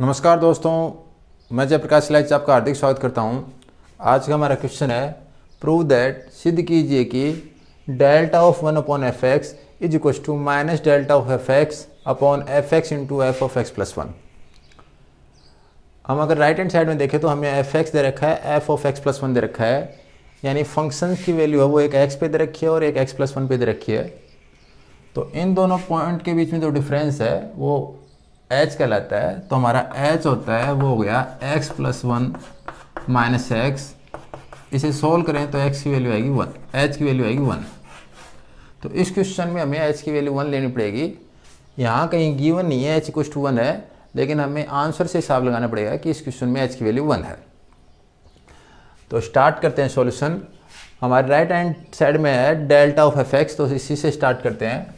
नमस्कार दोस्तों, मैं जयप्रकाश लाइच आपका हार्दिक स्वागत करता हूँ। आज का हमारा क्वेश्चन है प्रूव दैट सिद्ध कीजिए कि delta of one upon f x is equal to minus delta of f x upon f x into f of x plus one हम अगर राइट हैंड साइड में देखें तो हमें एफ़ एक्स दे रखा है f of x plus one दे रखा है। यानी फ़ंक्शन की वैल्यू है वो एक एक्स पे दे रखी है और एक एक्स प्लस वन पे दे रखी है। तो इन दोनों पॉइंट के बीच में जो डिफरेंस है, वो एच कहलाता है तो हमारा एच होता है, वो हो गया x plus one minus x इसे सोल्व करें तो एक्स की वैल्यू आएगी वन एच की वैल्यू आएगी वन तो इस क्वेश्चन में हमें एच की वैल्यू वन लेनी पड़ेगी। यहाँ कहीं गिवन नहीं है एच इक्व टू वन है, लेकिन हमें आंसर से हिसाब लगाना पड़ेगा कि इस क्वेश्चन में एच की वैल्यू वन है। तो स्टार्ट करते हैं सॉल्यूशन हमारे राइट हैंड साइड में है डेल्टा ऑफ़ एफ़ एक्स तो इसी से स्टार्ट करते हैं।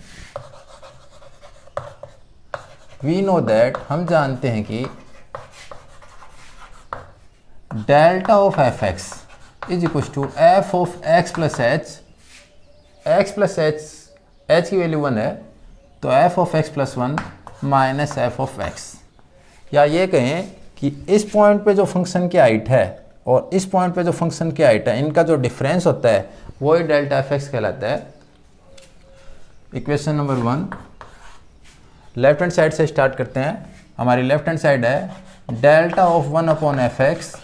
वी नो दैट हम जानते हैं कि delta of f x is equal to f of x plus h x plus h h की वैल्यू वन है तो f of x plus one minus f of x या ये कहें कि इस पॉइंट पे जो फ़ंक्शन की हाइट है और इस पॉइंट पे जो फ़ंक्शन की हाइट है, इनका जो डिफरेंस होता है वो ही डेल्टा एफ़ एक्स कहलाता है। Equation number one left hand side से स्टार्ट करते हैं। हमारी लेफ़्ट हैंड साइड है delta of one upon f x.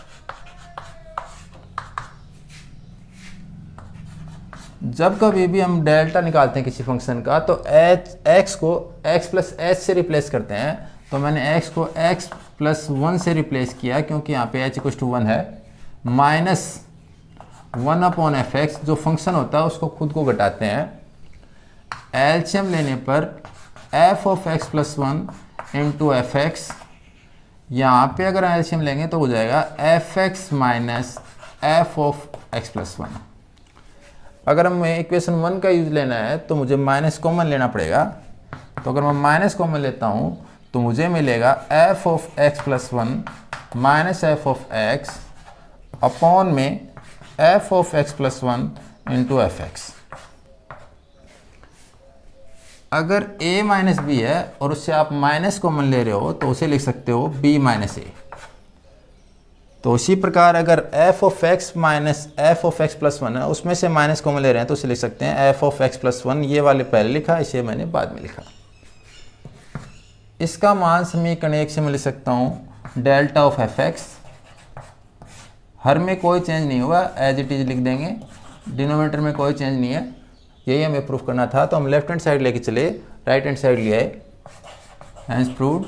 जब कभी भी हम डेल्टा निकालते हैं किसी फ़ंक्शन का तो एच, एक्स को एक्स प्लस एच से रिप्लेस करते हैं। तो मैंने एक्स को एक्स प्लस वन से रिप्लेस किया, क्योंकि यहाँ पे एच इक्व टू वन है। Minus one upon f x, जो फ़ंक्शन होता है, उसको खुद को घटाते हैं। एल्शियम लेने पर f of x plus one into f x यहाँ पर अगर एल्शियम लेंगे तो हो जाएगा f x minus f of x plus one अगर हमें इक्वेशन वन का यूज़ लेना है तो मुझे माइनस कॉमन लेना पड़ेगा। तो अगर मैं माइनस कॉमन लेता हूँ तो मुझे मिलेगा f of x plus one minus f of x upon में f of x plus one into f x अगर a माइनस बी है और उससे आप माइनस कॉमन ले रहे हो तो उसे लिख सकते हो b माइनस ए तो उसी प्रकार अगर f of x minus f of x plus one है, उसमें से माइनस कॉमन ले रहे हैं तो उसे लिख सकते हैं f of x plus one ये वाले पहले लिखा, इसे मैंने बाद में लिखा। इसका मान समीकरण एक से मैं लिख सकता हूँ डेल्टा ऑफ़ एफ़ एक्स हर में कोई चेंज नहीं हुआ एज इट इज़ लिख देंगे। डिनोमीटर में कोई चेंज नहीं है। यही हमें प्रूफ करना था। तो हम लेफ़्ट हैंड साइड लेके चले राइट हैंड साइड ले आए हैंस प्रूव्ड